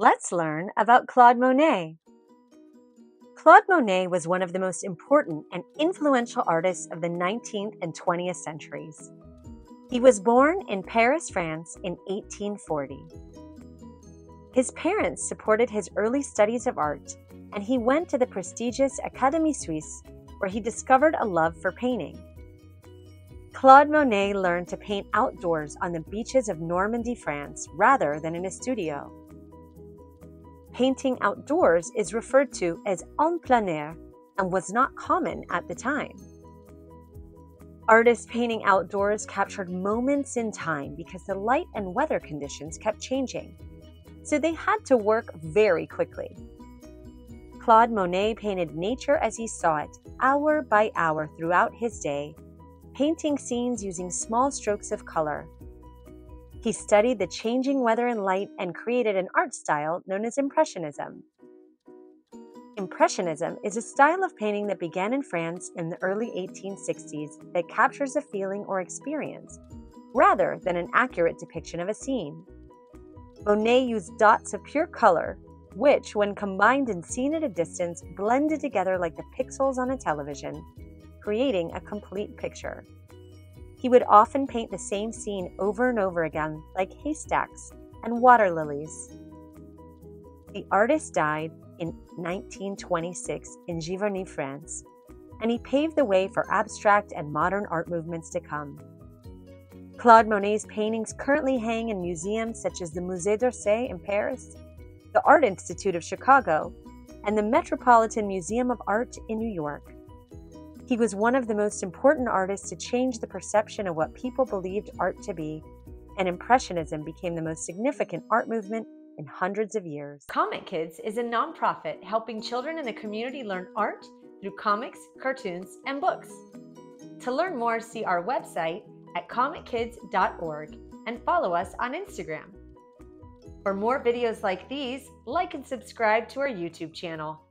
Let's learn about Claude Monet. Claude Monet was one of the most important and influential artists of the 19th and 20th centuries. He was born in Paris, France in 1840. His parents supported his early studies of art, and he went to the prestigious Académie Suisse, where he discovered a love for painting. Claude Monet learned to paint outdoors on the beaches of Normandy, France, rather than in a studio painting outdoors is referred to as en plein air and was not common at the time. Artists painting outdoors captured moments in time because the light and weather conditions kept changing, so they had to work very quickly. Claude Monet painted nature as he saw it, hour by hour throughout his day, painting scenes using small strokes of color he studied the changing weather and light and created an art style known as Impressionism. Impressionism is a style of painting that began in France in the early 1860s that captures a feeling or experience rather than an accurate depiction of a scene. Monet used dots of pure color, which, when combined and seen at a distance, blended together like the pixels on a television, creating a complete picture. He would often paint the same scene over and over again, like haystacks and water lilies. The artist died in 1926 in Giverny, France, and he paved the way for abstract and modern art movements to come. Claude Monet's paintings currently hang in museums such as the Musée d'Orsay in Paris, the Art Institute of Chicago, and the Metropolitan Museum of Art in New York. He was one of the most important artists to change the perception of what people believed art to be, and Impressionism became the most significant art movement in hundreds of years. Comic Kids is a nonprofit helping children in the community learn art through comics, cartoons, and books. To learn more, see our website at comickids.org and follow us on Instagram. For more videos like these, like and subscribe to our YouTube channel.